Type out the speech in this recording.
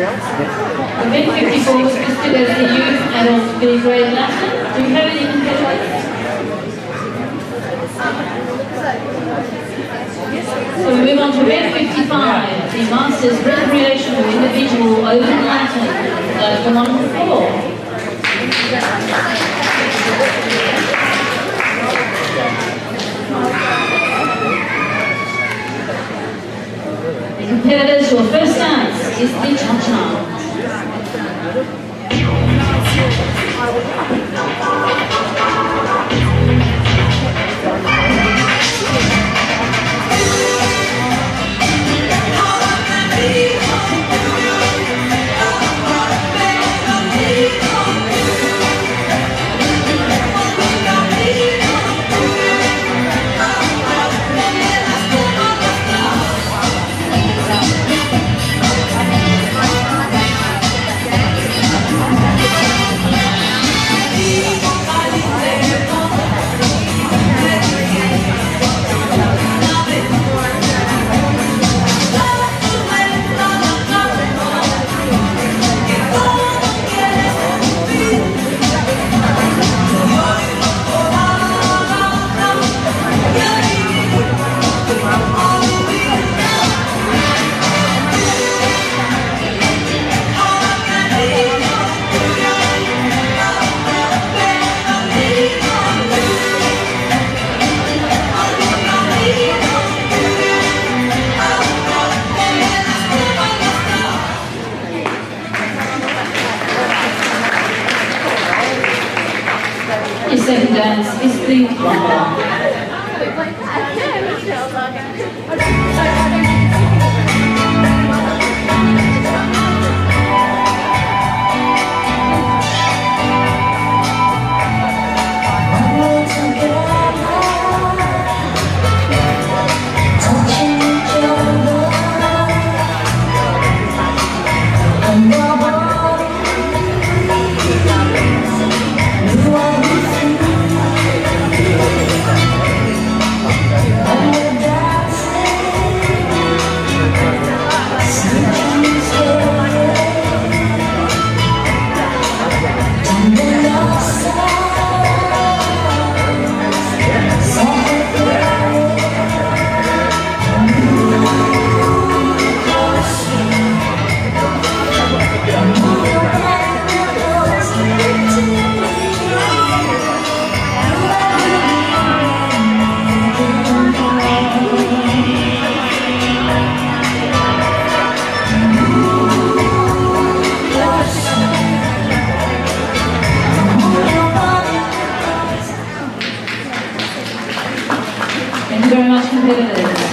Event 54 was listed as the youth adult B grade Latin. Do we have any competitors? So we move on to event 55, the Masters Recreational Individual Open Latin, uh, the one four. Competitors, your first dance is the cha-cha. Dance is the Fernandes.